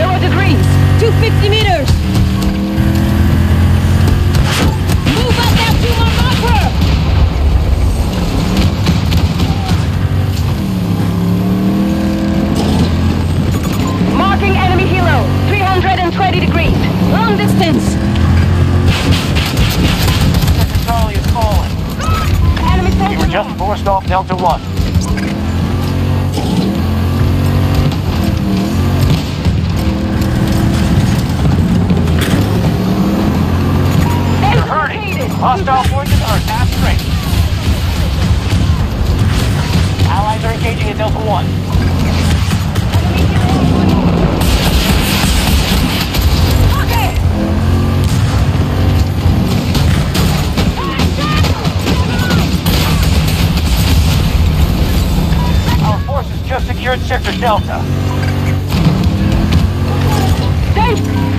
Zero degrees. 250 meters. Move up now to my marker. Marking enemy helo. 320 degrees. Long distance. Charlie is calling. Enemy We were just forced off Delta 1. Hostile forces are at strength. Allies are engaging in Delta 1. just secured Sector Delta. Dave!